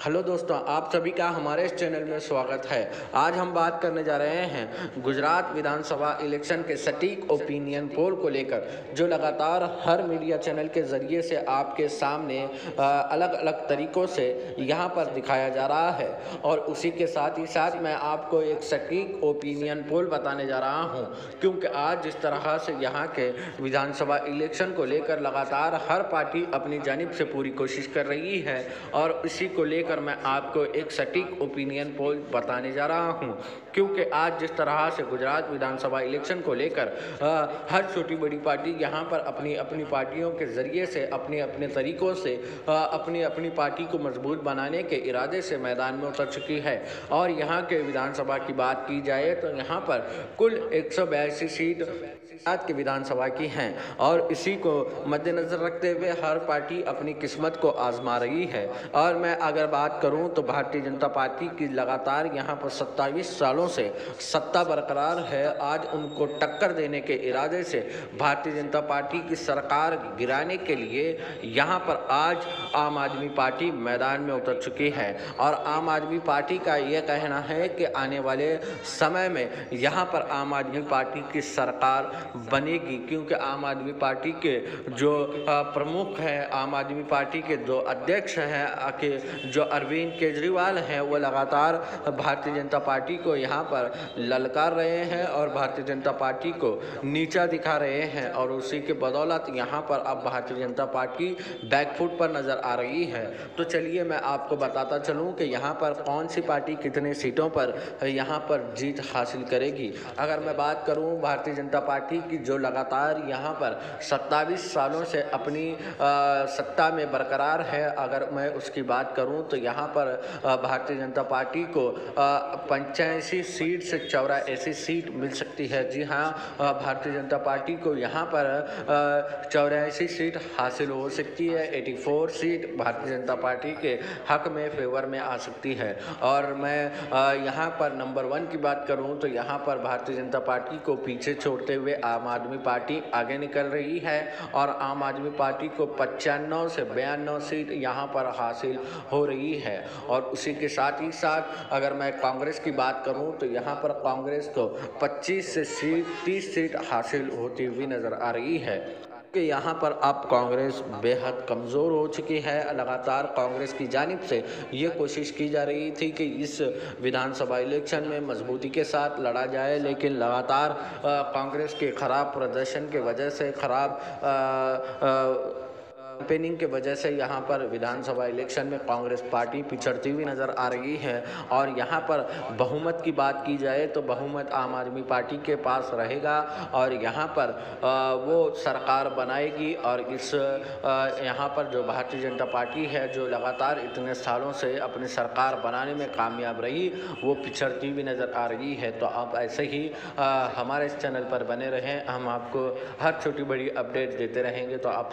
Hello दोस्तों, आप सभी का हमारे इस चैनल में स्वागत है। आज हम बात करने जा रहे हैं गुजरात विधानसभा इलेक्शन के सटीक ओपिनियन पोल को लेकर, जो लगातार हर मीडिया चैनल के ज़रिए से आपके सामने अलग अलग तरीक़ों से यहाँ पर दिखाया जा रहा है। और उसी के साथ ही साथ मैं आपको एक सटीक ओपिनियन पोल बताने जा रहा हूँ, क्योंकि आज जिस तरह से यहाँ के विधानसभा इलेक्शन को लेकर लगातार हर पार्टी अपनी जानब से पूरी कोशिश कर रही है, और इसी को लेकर लेकर मैं आपको एक सटीक ओपिनियन पोल बताने जा रहा हूँ। क्योंकि आज जिस तरह से गुजरात विधानसभा इलेक्शन को लेकर हर छोटी बड़ी पार्टी यहाँ पर अपनी अपनी पार्टियों के ज़रिए से, अपने अपने तरीक़ों से अपनी अपनी पार्टी को मज़बूत बनाने के इरादे से मैदान में उतर चुकी है। और यहाँ के विधानसभा की बात की जाए तो यहाँ पर कुल एक सौ बयासी सीट आज के विधानसभा की हैं। और इसी को मद्देनज़र रखते हुए हर पार्टी अपनी किस्मत को आजमा रही है। और मैं अगर बात करूँ तो भारतीय जनता पार्टी की लगातार यहाँ पर सत्ताईस सालों से सत्ता बरकरार है। आज उनको टक्कर देने के इरादे से भारतीय जनता पार्टी की सरकार गिराने के लिए यहाँ पर आज आम आदमी पार्टी मैदान में उतर चुकी है। और आम आदमी पार्टी का यह कहना है कि आने वाले समय में यहाँ पर आम आदमी पार्टी की सरकार बनेगी, क्योंकि आम आदमी पार्टी के जो प्रमुख हैं, आम आदमी पार्टी के दो अध्यक्ष हैं के जो अरविंद केजरीवाल हैं वो लगातार भारतीय जनता पार्टी को यहाँ पर ललकार रहे हैं और भारतीय जनता पार्टी को नीचा दिखा रहे हैं और उसी के बदौलत यहाँ पर अब भारतीय जनता पार्टी बैकफुट पर नज़र आ रही है। तो चलिए मैं आपको बताता चलूँ कि यहाँ पर कौन सी पार्टी कितने सीटों पर यहाँ पर जीत हासिल करेगी। अगर मैं बात करूँ भारतीय जनता पार्टी की जो लगातार यहाँ पर सत्ताईस सालों से अपनी आ, सत्ता में बरकरार है अगर मैं उसकी बात करूँ तो यहाँ पर भारतीय जनता पार्टी को पंचासी सीट से चौरासी सीट मिल सकती है। जी हाँ भारतीय जनता पार्टी को यहाँ पर चौरासी सीट हासिल हो सकती है। 84 सीट भारतीय जनता पार्टी के हक में, फेवर में आ सकती है। और मैं यहाँ पर नंबर वन की बात करूँ तो यहाँ पर भारतीय जनता पार्टी को पीछे छोड़ते हुए आम आदमी पार्टी आगे निकल रही है और आम आदमी पार्टी को पचानवे से बयानवे सीट यहाँ पर हासिल हो रही है और उसी के साथ ही साथ अगर मैं कांग्रेस की बात करूँ तो यहाँ पर कांग्रेस को 25 से सीट 30 सीट हासिल होती हुई नज़र आ रही है। कि यहाँ पर अब कांग्रेस बेहद कमज़ोर हो चुकी है। लगातार कांग्रेस की जानब से ये कोशिश की जा रही थी कि इस विधानसभा इलेक्शन में मजबूती के साथ लड़ा जाए, लेकिन लगातार कांग्रेस के ख़राब प्रदर्शन की वजह से ख़राब कैंपेनिंग के वजह से यहाँ पर विधानसभा इलेक्शन में कांग्रेस पार्टी पिछड़ती हुई नज़र आ रही है और यहाँ पर बहुमत की बात की जाए तो बहुमत आम आदमी पार्टी के पास रहेगा और यहाँ पर वो सरकार बनाएगी और इस यहाँ पर जो भारतीय जनता पार्टी है जो लगातार इतने सालों से अपनी सरकार बनाने में कामयाब रही, वो पिछड़ती हुई नज़र आ रही है। तो आप ऐसे ही हमारे इस चैनल पर बने रहें। हम आपको हर छोटी बड़ी अपडेट देते रहेंगे। तो आप